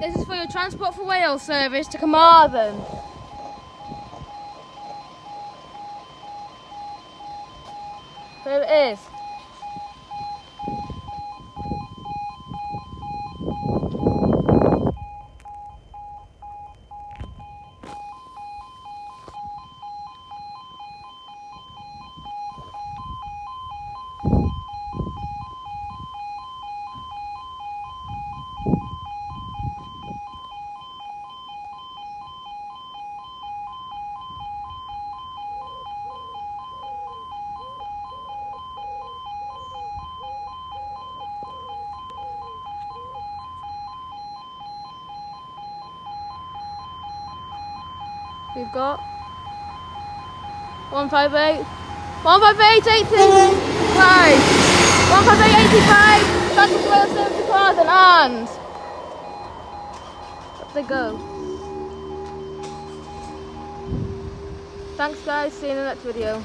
This is for your Transport for Wales service to Carmarthen. There it is. We've got 158, 158, 85, 158, 85, Transport for Wales Service to Carmarthen and up they go. Thanks guys, see you in the next video.